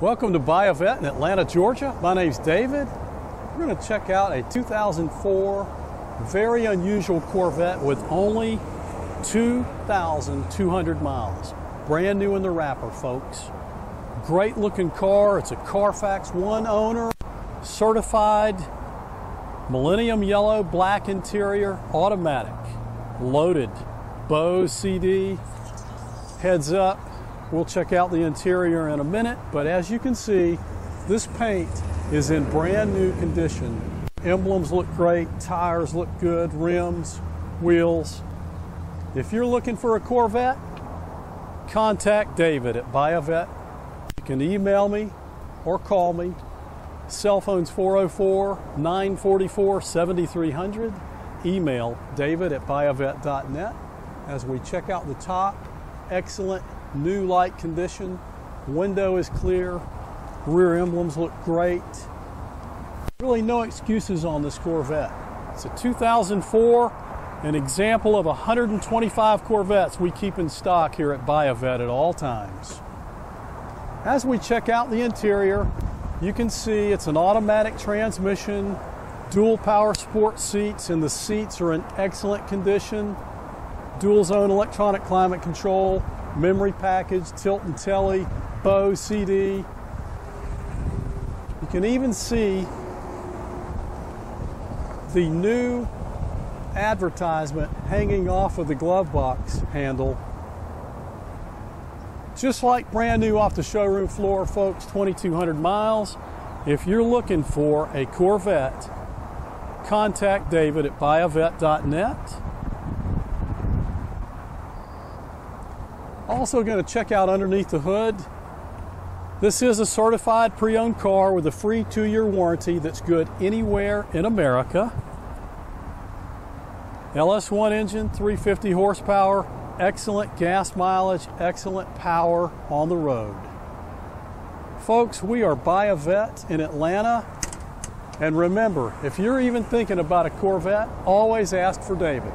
Welcome to Buy a Vette in Atlanta, Georgia. My name's David. We're going to check out a 2004 very unusual Corvette with only 2,200 miles. Brand new in the wrapper, folks. Great looking car. It's a Carfax one owner, certified, millennium yellow, black interior, automatic, loaded, Bose CD, heads up. We'll check out the interior in a minute, but as you can see, this paint is in brand new condition. Emblems look great, tires look good, rims, wheels. If you're looking for a Corvette, contact David at Buy a Vette. You can email me or call me. Cell phone's 404 944 7300. Email david at buyavette.net. As we check out the top, excellent new light condition. Window is clear. Rear emblems look great. Really no excuses on this Corvette. It's a 2004, an example of 125 Corvettes we keep in stock here at Buy a Vette at all times. As we check out the interior, you can see it's an automatic transmission, dual power sport seats, and the seats are in excellent condition. Dual zone electronic climate control, memory package, tilt and telly, Bose CD. You can even see the new advertisement hanging off of the glove box handle. Just like brand new off the showroom floor, folks, 2,200 miles. If you're looking for a Corvette, contact David at buyavette.net. Also going to check out underneath the hood. This is a certified pre-owned car with a free two-year warranty that's good anywhere in America. LS1 engine, 350 horsepower, excellent gas mileage, excellent power on the road. Folks, we are Buy a Vette in Atlanta. And remember, if you're even thinking about a Corvette, always ask for David.